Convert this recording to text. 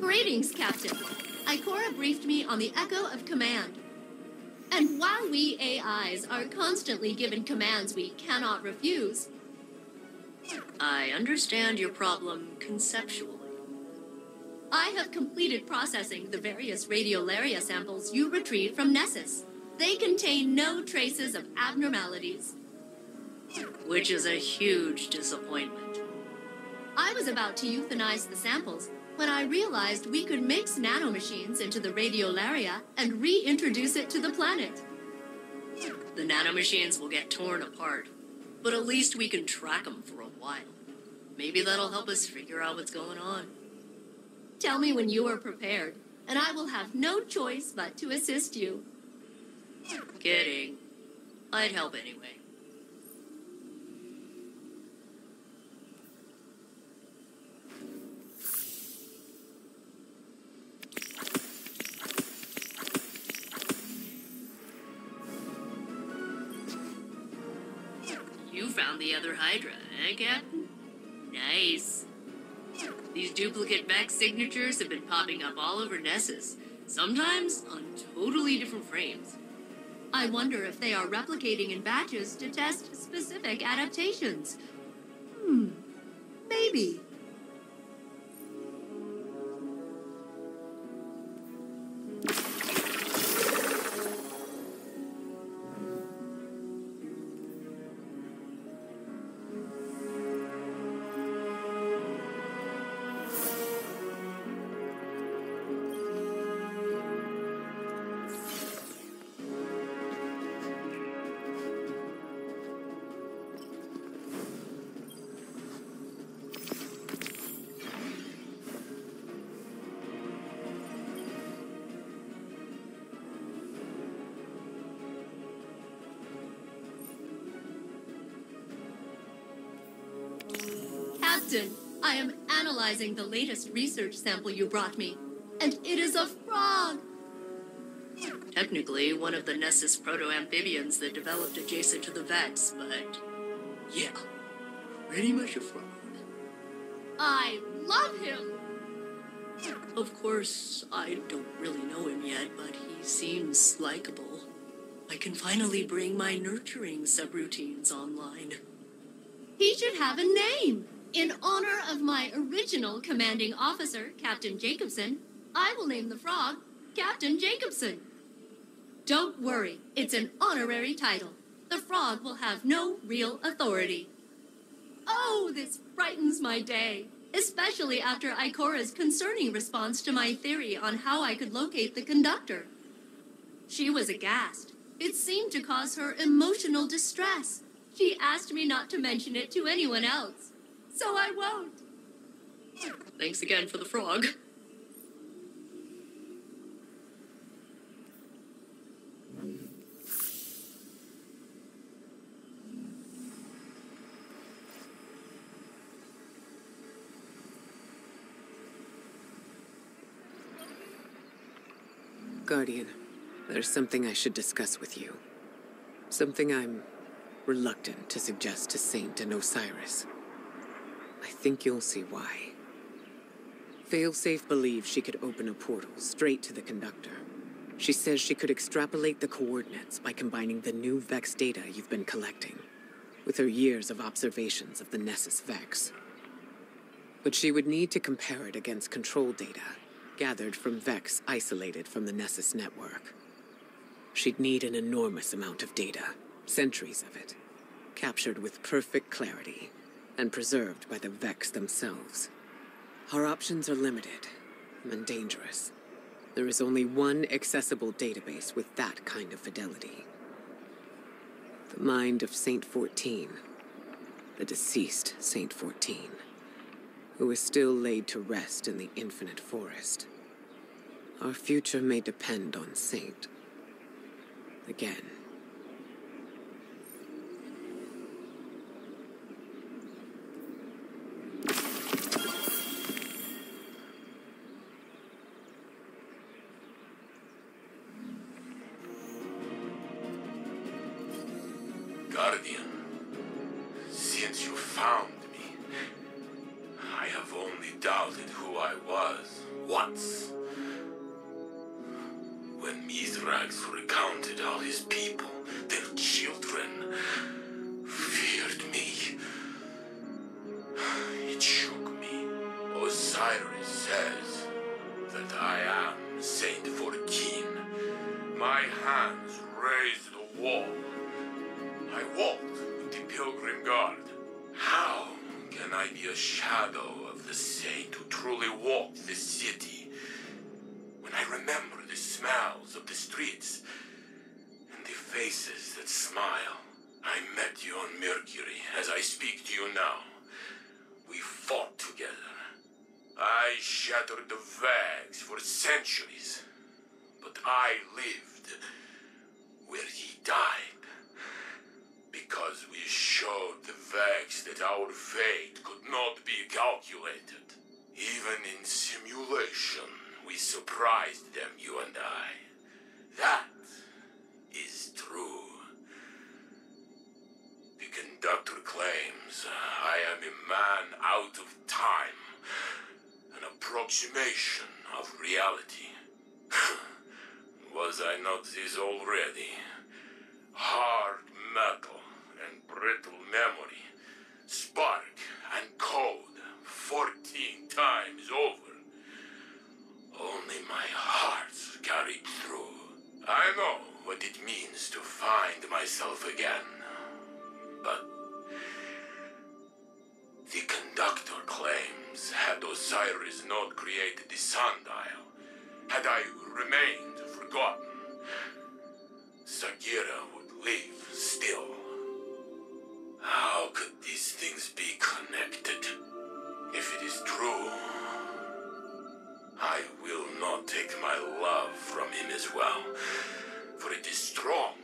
Greetings, Captain. Ikora briefed me on the Echo of Command. And while we AIs are constantly given commands we cannot refuse, I understand your problem conceptually. I have completed processing the various radiolaria samples you retrieved from Nessus. They contain no traces of abnormalities. Which is a huge disappointment. I was about to euthanize the samples when I realized we could mix nanomachines into the radiolaria and reintroduce it to the planet. The nanomachines will get torn apart, but at least we can track them for a while. Maybe that'll help us figure out what's going on. Tell me when you are prepared, and I will have no choice but to assist you. Kidding. I'd help anyway. Found the other Hydra, eh, Captain? Nice. These duplicate Vex signatures have been popping up all over Nessus, sometimes on totally different frames. I wonder if they are replicating in batches to test specific adaptations. Hmm, maybe. Captain, I am analyzing the latest research sample you brought me, and it is a frog. Technically, one of the Nessus proto-amphibians that developed adjacent to the Vex, but... Yeah, pretty much a frog. I love him. Of course, I don't really know him yet, but he seems likable. I can finally bring my nurturing subroutines online. He should have a name. In honor of my original commanding officer, Captain Jacobson, I will name the frog Captain Jacobson. Don't worry, it's an honorary title. The frog will have no real authority. Oh, this brightens my day, especially after Ikora's concerning response to my theory on how I could locate the conductor. She was aghast. It seemed to cause her emotional distress. She asked me not to mention it to anyone else. So I won't. Thanks again for the frog. Guardian, there's something I should discuss with you. Something I'm reluctant to suggest to Saint and Osiris. Think you'll see why. Failsafe believes she could open a portal straight to the conductor. She says she could extrapolate the coordinates by combining the new Vex data you've been collecting with her years of observations of the Nessus Vex. But she would need to compare it against control data gathered from Vex isolated from the Nessus network. She'd need an enormous amount of data, centuries of it, captured with perfect clarity and preserved by the Vex themselves. Our options are limited and dangerous. There is only one accessible database with that kind of fidelity. The mind of Saint 14, the deceased Saint 14 who is still laid to rest in the infinite forest. Our future may depend on Saint. Again. Guardian, since you found me, I have only doubted who I was once. When Mithrax recounted all his people, their children, feared me. It shook me. Osiris says that I am Saint 14. My hands raised the wall. I walked with the Pilgrim Guard. How can I be a shadow of the saint who truly walked this city? When I remember the smells of the streets and the faces that smile. I met you on Mercury as I speak to you now. We fought together. I shattered the Vex for centuries. But I lived showed the Vex that our fate could not be calculated. Even in simulation, we surprised them, you and I. That is true. The conductor claims uh, I am a man out of time, an approximation of reality. Was I not this already? Hard metal brittle memory, spark and code, 14 times over. Only my heart's carried through. I know what it means to find myself again. But the conductor claims had Osiris not created the sundial, had I remained forgotten, Sagira would live still. How could these things be connected? If it is true, I will not take my love from him as well, for it is strong,